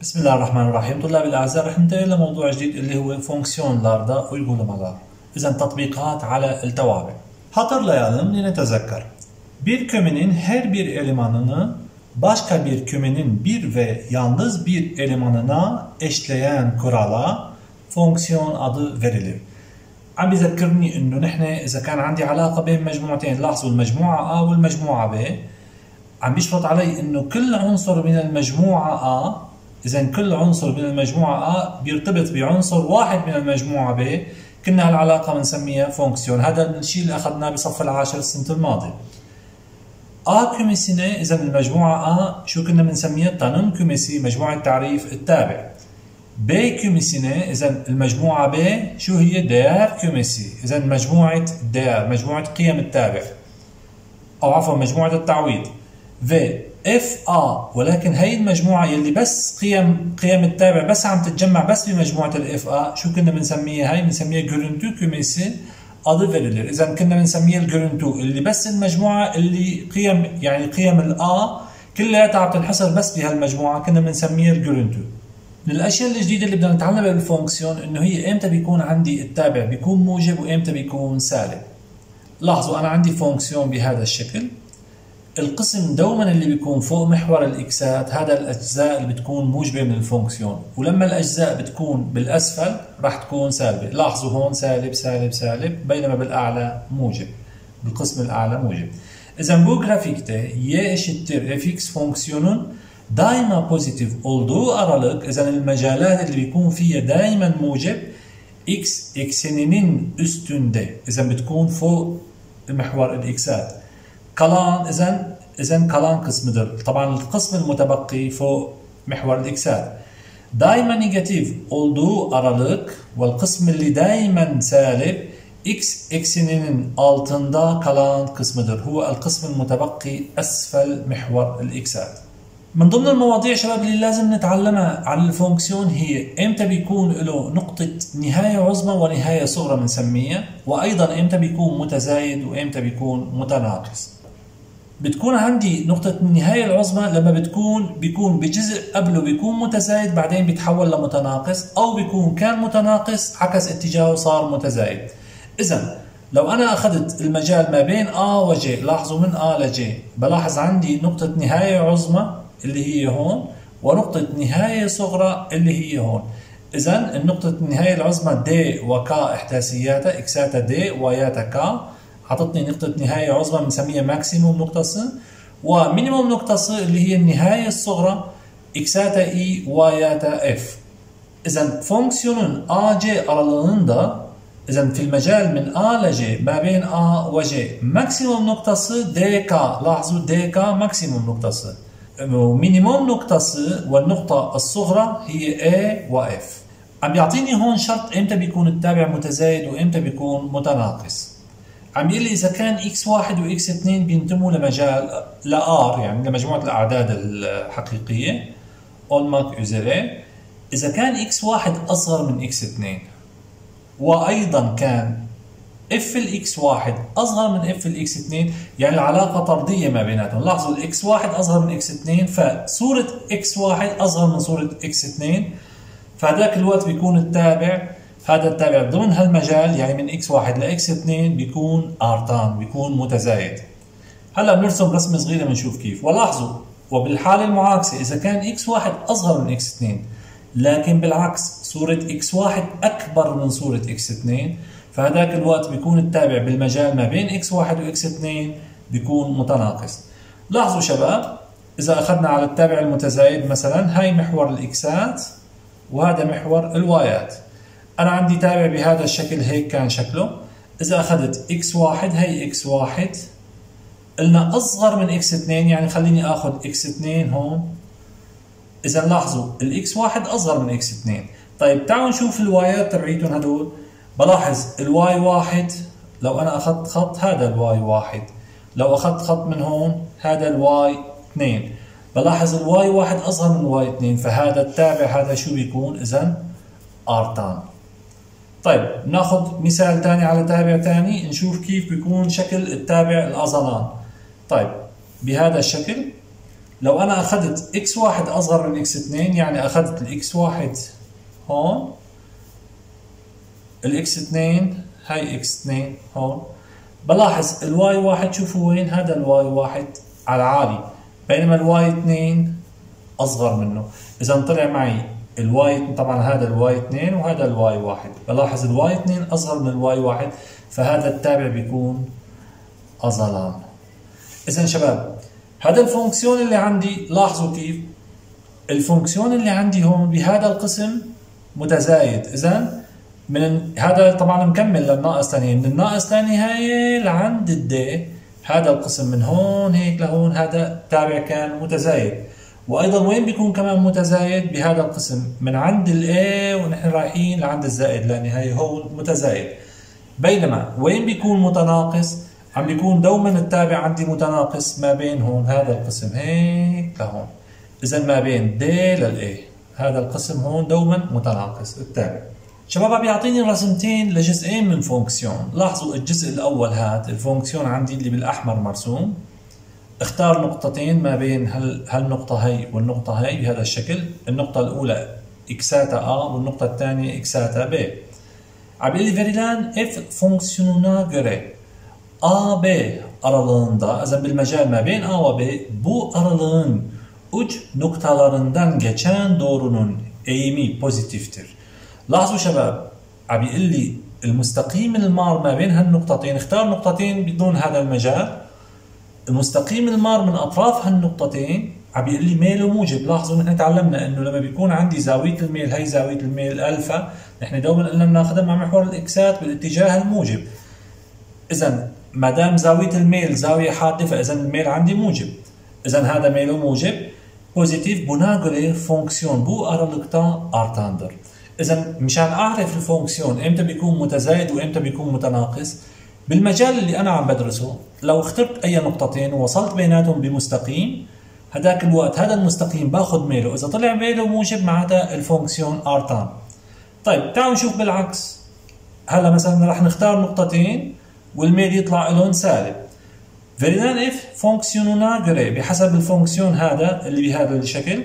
بسم الله الرحمن الرحيم طلاب الاعزاء رح ننتقل لموضوع جديد اللي هو فونكسيون لاردا uygulamalar اذا تطبيقات على التوابع hatırlayalım لنتذكر bir kümenin her bir elemanını başka bir kümenin bir ve yalnız bir elemanına eşleyen kurala fonksiyon adı verilir. عم بذكرني انه نحن اذا كان عندي علاقه بين مجموعتين لاحظوا المجموعه A والمجموعه B عم بيشرط علي انه كل عنصر من المجموعه A. إذا كل عنصر من المجموعة A بيرتبط بعنصر واحد من المجموعة B. كنا هالعلاقة بنسميها fonksiyon هذا الشيء اللي أخذناه بصف العاشر السنة الماضية. A kümesine إذا المجموعة A شو كنا بنسميها؟ tanım kümesi مجموعة تعريف التابع. B kümesine إذا المجموعة B شو هي؟ değer kümesi إذا مجموعة değer مجموعة قيم التابع. أو عفوا مجموعة التعويض. V اف ا ولكن هي المجموعة يلي بس قيم قيم التابع بس عم تتجمع بس بمجموعة الاف ا شو كنا بنسميها؟ هي بنسميها görüntü kümesi verilir. إذا كنا بنسميها ال görüntü اللي بس المجموعة اللي قيم يعني قيم الا كلها عم تنحصر بس بهالمجموعة كنا بنسميها ال görüntü من الأشياء الجديدة اللي بدنا نتعلمها بال fonksiyon إنه هي إمتى بيكون عندي التابع بيكون موجب وإمتى بيكون سالب. لاحظوا أنا عندي fonksiyon بهذا الشكل. القسم دوما اللي بيكون فوق محور الإكسات هذا الأجزاء اللي بتكون موجبة من ال fonksiyon. ولما الأجزاء بتكون بالأسفل راح تكون سالبة. لاحظوا هون سالب سالب سالب بينما بالأعلى موجب. بالقسم الأعلى موجب. اذا bu grafikte y eşittir fx fonksiyonun daima pozitif olduğu aralık اذا المجالات اللي بيكون فيها دائما موجب x ekseninin üstünde اذا بتكون فوق محور الإكسات. kalan اذا اذا kalan kısmıdır. طبعا القسم المتبقي فوق محور الاكسات. daima negatif olduğu aralık والقسم اللي دائما سالب x ekseninin altında kalan kısmıdır. هو القسم المتبقي أسفل محور الاكسات. من ضمن المواضيع شباب اللي لازم نتعلمها عن ال fonksiyon هي إمتى بيكون له نقطة نهاية عظمى ونهاية صغرى بنسميها وأيضا إمتى بيكون متزايد وإمتى بيكون متناقص. بتكون عندي نقطة النهاية العظمى لما بتكون بيكون بجزء قبله بيكون متزايد بعدين بيتحول لمتناقص أو بيكون كان متناقص عكس اتجاهه صار متزايد. إذا لو أنا أخذت المجال ما بين A و J لاحظوا من A ل J بلاحظ عندي نقطة نهاية عظمى اللي هي هون ونقطة نهاية صغرى اللي هي هون. إذا النقطة النهاية العظمى D و K إحداثياتها إكساتها D وياتا K حطتني نقطة نهاية عظمى بنسميها maksimum nokta و minimum nokta اللي هي النهاية الصغرى إكساتا إي واياتا إف إذا fonksiyon A J aralığında إذا في المجال من A ل ما بين A و J maksimum nokta DK لاحظوا DK maksimum nokta و minimum nokta والنقطة الصغرى هي A و F. عم بيعطيني هون شرط إمتى بيكون التابع متزايد وإمتى بيكون متناقص؟ عم يقول لي إذا كان إكس واحد واكس اثنين بينتموا لمجال لآر يعني لمجموعة الأعداد الحقيقية olmak üzere إذا كان إكس واحد أصغر من إكس اثنين وأيضا كان اف الاكس واحد أصغر من اف الاكس اثنين يعني العلاقة طردية ما بيناتهم. لاحظوا الاكس واحد أصغر من إكس اثنين فصورة إكس واحد أصغر من صورة إكس اثنين فهذاك الوقت بيكون التابع هذا التابع ضمن هالمجال يعني من x1 ل x2 بيكون artan بيكون متزايد. هلأ بنرسم رسمة صغيرة بنشوف كيف. ولاحظوا وبالحالة المعاكسة إذا كان x1 أصغر من x2 لكن بالعكس صورة x1 أكبر من صورة x2 فهذاك الوقت بيكون التابع بالمجال ما بين x1 و x2 بيكون متناقص. لاحظوا شباب إذا أخذنا على التابع المتزايد مثلا هاي محور الإكسات وهذا محور الوايات. أنا عندي تابع بهذا الشكل هيك كان شكله. إذا أخذت x واحد هي x واحد. قلنا أصغر من x 2 يعني خليني آخذ x 2 هون. إذا لاحظوا الاكس واحد أصغر من x 2 طيب تعالوا نشوف الوايات تبعيتهم هدول. بلاحظ الواي واحد لو أنا أخذت خط هذا الواي واحد. لو أخذت خط من هون هذا الواي 2 بلاحظ الواي واحد أصغر من الواي 2 فهذا التابع هذا شو بيكون؟ اذا artan. طيب ناخذ مثال ثاني على تابع ثاني نشوف كيف بيكون شكل التابع ال azalan طيب بهذا الشكل لو أنا أخذت إكس واحد أصغر من إكس 2 يعني أخذت الإكس واحد هون الإكس 2 هاي إكس 2 هون بلاحظ الواي واحد شوفوا وين؟ هذا الواي واحد على العالي بينما الواي 2 أصغر منه. إذا طلع معي الواي طبعا هذا الواي 2 وهذا الواي 1 بلاحظ الواي 2 أصغر من الواي 1 فهذا التابع بيكون azalan. اذا شباب هذا ال fonksiyon اللي عندي لاحظوا كيف؟ ال fonksiyon اللي عندي هون بهذا القسم متزايد. اذا من هذا طبعا مكمل للناقص ثاني من الناقص لنهايه لعند الدي. هذا القسم من هون هيك لهون هذا تابع كان متزايد. وأيضا وين بيكون كمان متزايد؟ بهذا القسم من عند الاي ونحن رايحين لعند الزائد لنهايه هون متزايد. بينما وين بيكون متناقص؟ عم بيكون دوما التابع عندي متناقص ما بين هون هذا القسم هيك لهون. اذا ما بين دي للاي هذا القسم هون دوما متناقص التابع. شباب عم يعطيني رسمتين لجزئين من fonksiyon. لاحظوا الجزء الأول هات ال fonksiyon عندي اللي بالأحمر مرسوم. اختار نقطتين ما بين هال هالنقطة هي والنقطة هي بهذا الشكل. النقطة الأولى إكساتها A والنقطة الثانية إكساتها B لي verilen f fonksiyonuna göre A B aralığında إذا بالمجال ما بين A و B bu aralığın uç noktalarından geçen doğrunun eğimi pozitiftir. لاحظوا شباب عم بيقول لي المستقيم المار ما بين هالنقطتين. اختار نقطتين بدون هذا المجال. المستقيم المار من أطراف هالنقطتين عم بيقول لي ميله موجب لاحظوا نحن تعلمنا إنه لما بيكون عندي زاوية الميل هي زاوية الميل ألفا نحن دوما قلنا بناخذها مع محور الإكسات بالاتجاه الموجب. اذا ما دام زاوية الميل زاوية حادة فاذا الميل عندي موجب. اذا هذا ميله موجب pozitif buna göre fonksiyon bu aralıkta artandır اذا مشان أعرف ال fonksiyon إمتى بيكون متزايد وإمتى بيكون متناقص بالمجال اللي أنا عم بدرسه لو اخترت أي نقطتين ووصلت بيناتهم بمستقيم هذاك الوقت هذا المستقيم باخذ ميله إذا طلع ميله موجب معناتها ال fonksiyon artan طيب تعالوا نشوف بالعكس. هلا مثلا رح نختار نقطتين والميل يطلع لهم سالب. verilen f fonksiyonuna göre بحسب ال fonksiyon هذا اللي بهذا الشكل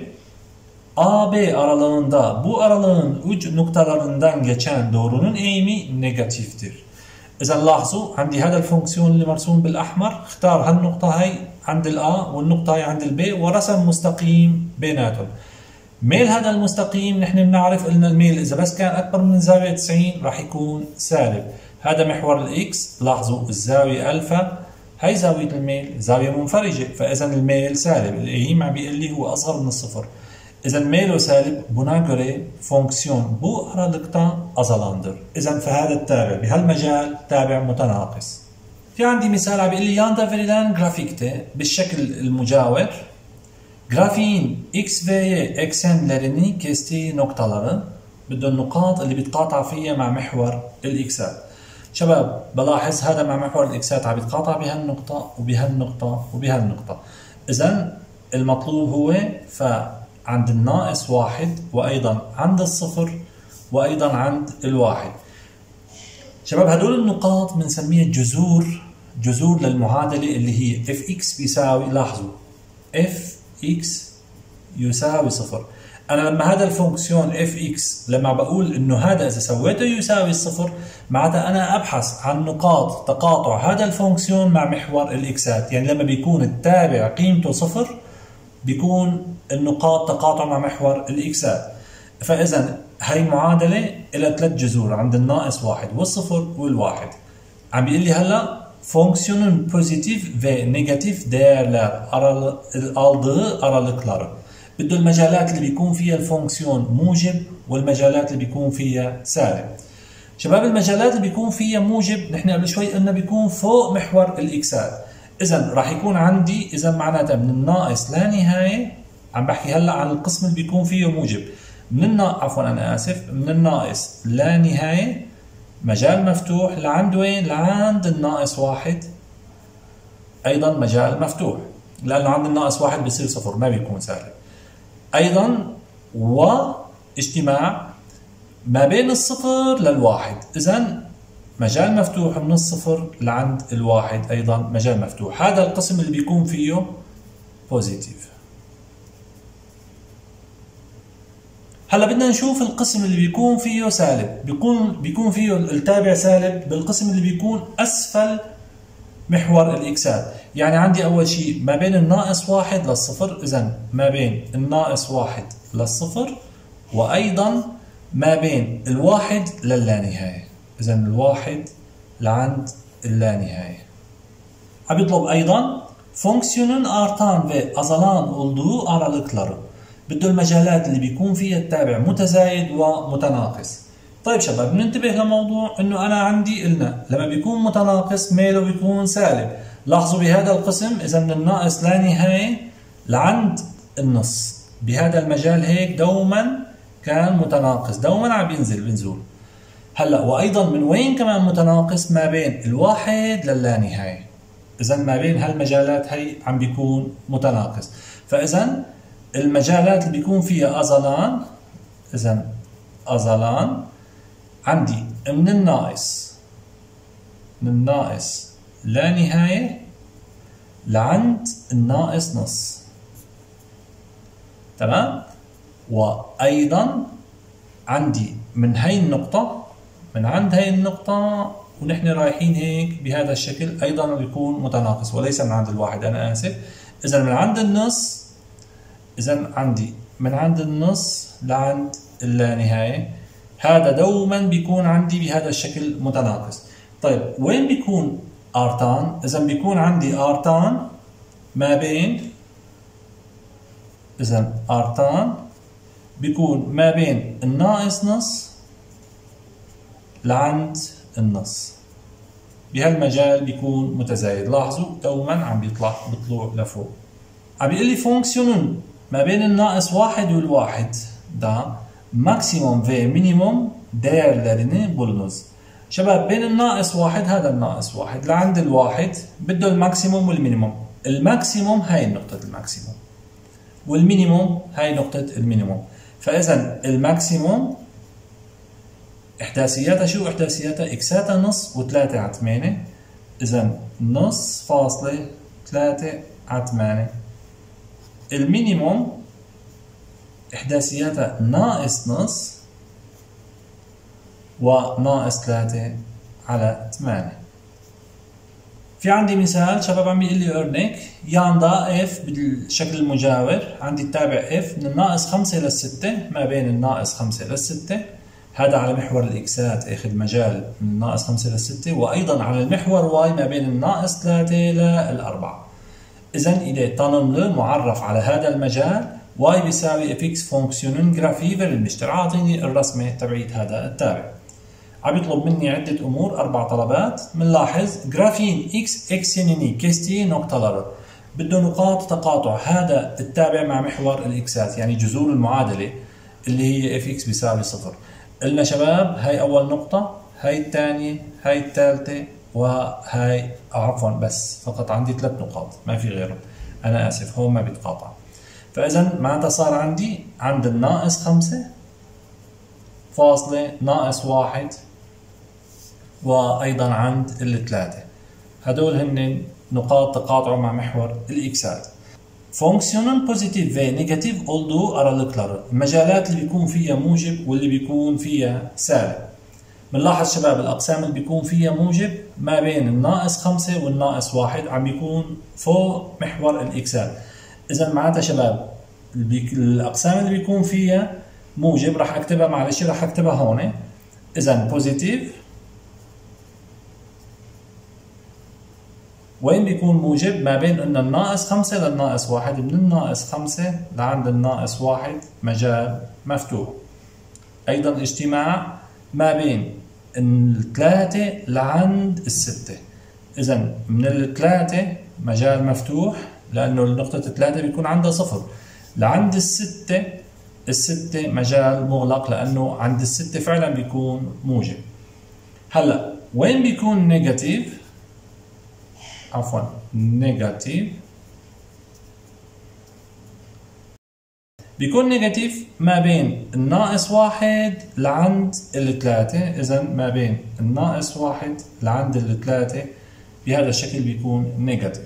AB aralığında bu aralığın uç noktalarından geçen doğrunun eğimi negatiftir. إذا لاحظوا عندي هذا ال fonksiyon اللي مرسوم بالأحمر اختار هالنقطة هي عند ال A والنقطة هي عند ال B ورسم مستقيم بيناتهم. ميل هذا المستقيم نحن بنعرف قلنا الميل إذا بس كان أكبر من زاوية 90 راح يكون سالب. هذا محور الاكس لاحظوا الزاوية ألفا. هي زاوية الميل زاوية منفرجة فإذا الميل سالب. ال eğim عم بيقول لي هو أصغر من الصفر. إذا ميله سالب göre fonksiyon bu aralıkta azalandır. إذا فهذا التابع بهالمجال تابع متناقص. في عندي مثال عم بيقول لي yanda verilen grafikte بالشكل المجاور grafiğin x ve y eksenlerini kestiği noktaları بده النقاط اللي بيتقاطع فيها مع محور الاكسات شباب بلاحظ هذا مع محور الاكسات عم يتقاطع بهالنقطة وبهالنقطة وبهالنقطة إذا المطلوب هو ف عند الناقص واحد وأيضا عند الصفر وأيضا عند الواحد. شباب هدول النقاط بنسميها جذور جذور للمعادلة اللي هي اف إكس بيساوي لاحظوا اف إكس يساوي صفر. أنا لما هذا ال fonksiyon اف إكس لما بقول إنه هذا إذا سويته يساوي الصفر معناتها أنا أبحث عن نقاط تقاطع هذا ال fonksiyon مع محور الاكسات يعني لما بيكون التابع قيمته صفر بيكون النقاط تقاطع مع محور الاكسات فإذا هي معادله لها ثلاث جذور عند الناقص واحد والصفر والواحد. عم بيقول لي هلأ fonksiyonun pozitif ve negatif değerler aral aldığı aralıkları بده المجالات اللي بيكون فيها الفونكسيون موجب والمجالات اللي بيكون فيها سالب. شباب المجالات اللي بيكون فيها موجب نحن قبل شوي قلنا بيكون فوق محور الاكسات اذا راح يكون عندي اذا معناتها من الناقص لا نهاية عم بحكي هلأ عن القسم اللي بيكون فيه موجب. من الناقص عفوا أنا آسف من الناقص لا نهاية مجال مفتوح لعند وين؟ لعند الناقص واحد. أيضا مجال مفتوح لأنه عند الناقص واحد بصير صفر ما بيكون سالب أيضا واجتماع ما بين الصفر للواحد. اذا مجال مفتوح من الصفر لعند الواحد أيضا مجال مفتوح. هذا القسم اللي بيكون فيه بوزيتيف هلا بدنا نشوف القسم اللي بيكون فيه سالب. بيكون بيكون فيه التابع سالب بالقسم اللي بيكون أسفل محور الاكسات يعني عندي أول شيء ما بين الناقص واحد للصفر اذا ما بين الناقص واحد للصفر وأيضا ما بين الواحد لللانهايه إذا الواحد لعند اللانهاية. عم يطلب أيضا fonksiyonun artan ve azalan olduğu aralıkları بده المجالات اللي بيكون فيها التابع متزايد ومتناقص. طيب شباب ننتبه لموضوع إنه أنا عندي قلنا لما بيكون متناقص ميله بيكون سالب. لاحظوا بهذا القسم إذا من الناقص لا نهايه لعند النص. بهذا المجال هيك دوما كان متناقص. دوما عم ينزل بنزول. هلا وأيضا من وين كمان متناقص ما بين الواحد للانهايه اذا ما بين هالمجالات هي عم بيكون متناقص. فاذا المجالات اللي بيكون فيها أزلان اذا أزلان عندي من الناقص من الناقص لا نهاية لعند الناقص نص. تمام؟ وأيضا عندي من هاي النقطة من عند هاي النقطة ونحن رايحين هيك بهذا الشكل أيضا بيكون متناقص وليس من عند الواحد أنا آسف. اذا من عند النص اذا عندي من عند النص لعند اللانهاية. هذا دوما بيكون عندي بهذا الشكل متناقص. طيب وين بيكون آرتان؟ اذا بيكون عندي آرتان ما بين اذا آرتان بيكون ما بين الناقص نص لعند النص. بهالمجال بيكون متزايد. لاحظوا دوما عم بيطلع بطلوع لفوق. عم بيقول لي fonksiyon ما بين الناقص واحد والواحد. da maksimum ve minimum değerlerini bulunuz شباب بين الناقص واحد هذا الناقص واحد. لعند الواحد بده ال maksimum وال minimum. ال maksimum هاي نقطة ال maksimum وال minimum هاي نقطة ال minimum. فإذا ال maksimum احداثياتها شو؟ احداثياتها اكساتها نص و3 على 8 إذا نص فاصلة 3 على 8 المينيموم احداثياتها ناقص نص وناقص 3 على 8 في عندي مثال شباب عم بيقول لي örnek ياندا f بالشكل المجاور. عندي التابع f من الناقص 5 لل6 ما بين الناقص 5 لل6 هذا على محور الإكسات اخذ مجال من الناقص 5 ل 6 وأيضا على المحور واي ما بين الناقص 3 للأربعة إذا اذا tanımlı معرف على هذا المجال واي بيساوي اف إكس fonksiyon grafiği verilmiştir اعطيني الرسمة تبعيت هذا التابع. عم يطلب مني عدة أمور أربع طلبات. بنلاحظ grafiğin x eksenini kestiği nokta بده نقاط تقاطع هذا التابع مع محور الإكسات يعني جذور المعادلة اللي هي اف إكس بيساوي صفر. قلنا شباب هاي أول نقطة هاي الثانية هاي الثالثة وهاي عفوا بس فقط عندي ثلاث نقاط ما في غيرهم. أنا آسف هون ما بيتقاطع. فإذا معناتها صار عندي؟ عند الناقص خمسة فاصلة ناقص واحد وأيضا عند الثلاثة. هدول هن نقاط تقاطعوا مع محور الإكسات Fonksiyonun pozitif ve negatif olduğu aralıkları المجالات اللي بيكون فيها موجب واللي بيكون فيها سالب بنلاحظ شباب الأقسام اللي بيكون فيها موجب ما بين الناقص خمسة والناقص واحد عم بيكون فوق محور الإكسات إذا معناتها شباب الأقسام اللي بيكون فيها موجب راح أكتبها معلش راح أكتبها هون. إذا بوزيتيف وين بيكون موجب ما بين أن الناقص خمسة للناقص واحد؟ من الناقص خمسة لعند الناقص واحد مجال مفتوح. أيضا اجتماع ما بين الثلاثة لعند الستة. اذا من الثلاثة مجال مفتوح لأنه نقطة الثلاثة بيكون عندها صفر. لعند الستة الستة مجال مغلق لأنه عند الستة فعلا بيكون موجب. هلأ وين بيكون negatif؟ عفوا negatif. بيكون negatif ما بين الناقص واحد لعند الثلاثة. إذا ما بين الناقص واحد لعند الثلاثة بهذا الشكل بيكون negatif.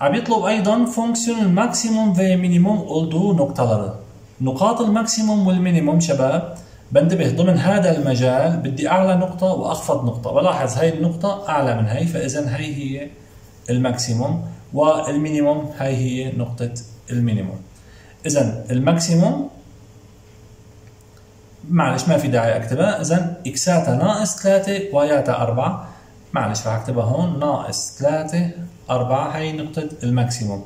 عم يطلب أيضا fonksiyonun maksimum minimum olduğu noktaları نقاط ال maksimum وال minimum شباب بنتبه ضمن هذا المجال بدي أعلى نقطة وأخفض نقطة. بلاحظ هاي النقطة أعلى من هاي فاذا هاي هي ال maksimum وال minimum هاي هي نقطة ال minimum. اذا ال maksimum معلش ما في داعي أكتبها اذا اكساتها ناقص 3 واياتها 4 معلش راح أكتبها هون ناقص 3 4 هي نقطة ال maksimum.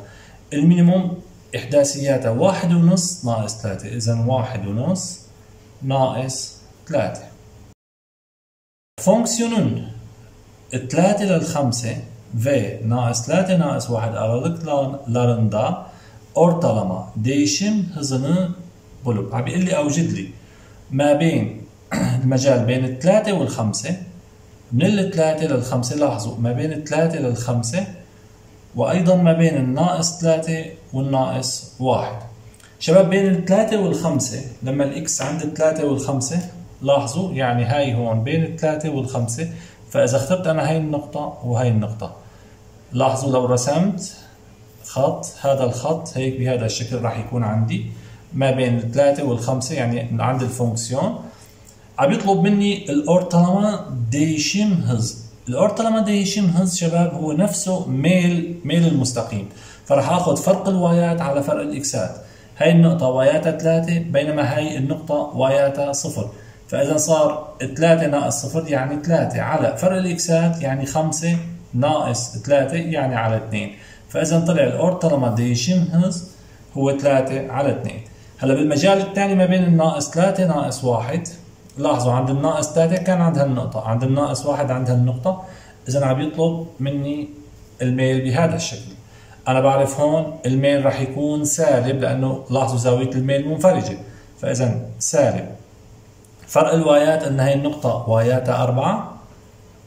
ال minimum احداثياتها واحد ونص ناقص 3 اذا واحد ونص ناقص 3 fonksiyonun 3 للخمسة ve ناقص 3 ناقص 1 aralıklarında ortalama değişim hızını bulup عم بيقول لي أوجد لي. ما بين المجال بين الثلاثة والخمسة من الثلاثة للخمسة لاحظوا. ما بين الثلاثة للخمسة وأيضا ما بين الناقص ثلاثة والناقص واحد. شباب بين الثلاثة والخمسة لما الإكس عند الثلاثة والخمسة لاحظوا يعني هاي هون بين الثلاثة والخمسة فإذا اخترت أنا هاي النقطة وهاي النقطة. لاحظوا لو رسمت خط هذا الخط هيك بهذا الشكل راح يكون عندي ما بين الثلاثة والخمسة يعني عند ال fonksiyon. عم يطلب مني ال ortalama değişim hızı. ال ortalama değişim hızı شباب هو نفسه ميل ميل المستقيم. فراح آخذ فرق الوايات على فرق الإكسات. هاي النقطة واياتها ثلاثة بينما هاي النقطة واياتها صفر. فإذا صار ثلاثة ناقص صفر يعني ثلاثة. على فرق الإكسات يعني خمسة ناقص ثلاثة يعني على اثنين. فإذا طلع الأورتلما ديشم هز هو ثلاثة على اثنين. هلا بالمجال الثاني ما بين الناقص 3 ناقص 1 لاحظوا عند الناقص 3 كان عند هالنقطة عند الناقص 1 عند هالنقطة إذا عم يطلب مني الميل بهذا الشكل. أنا بعرف هون الميل راح يكون سالب لأنه لاحظوا زاوية الميل منفرجة. فإذا سالب. فرق الوايات أن هي النقطة واياتها 4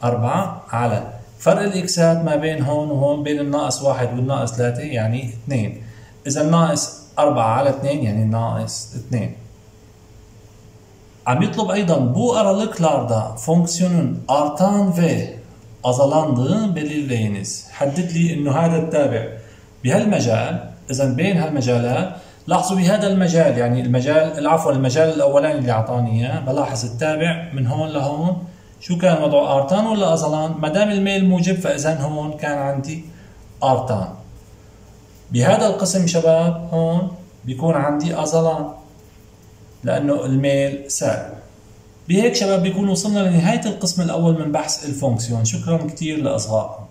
4 على. فرق الإكسات ما بين هون وهون بين الناقص 1 والناقص 3 يعني 2 إذا الناقص 4 على 2 يعني ناقص 2 عم يطلب أيضا bu aralıklarda fonksiyonun artan ve azalandığını belirleyiniz. حدد لي إنه هذا التابع. بهالمجال اذا بين هالمجالات لاحظوا بهذا المجال يعني المجال العفو المجال الأولاني اللي أعطاني إياه بلاحظ التابع من هون لهون. شو كان وضعه؟ artan ولا azalan؟ ما دام الميل موجب فاذا هون كان عندي artan بهذا القسم شباب هون بيكون عندي azalan لأنه الميل سالب بهيك شباب بيكون وصلنا لنهاية القسم الأول من بحث ال fonksiyon. شكرا كثير لأصغائكم.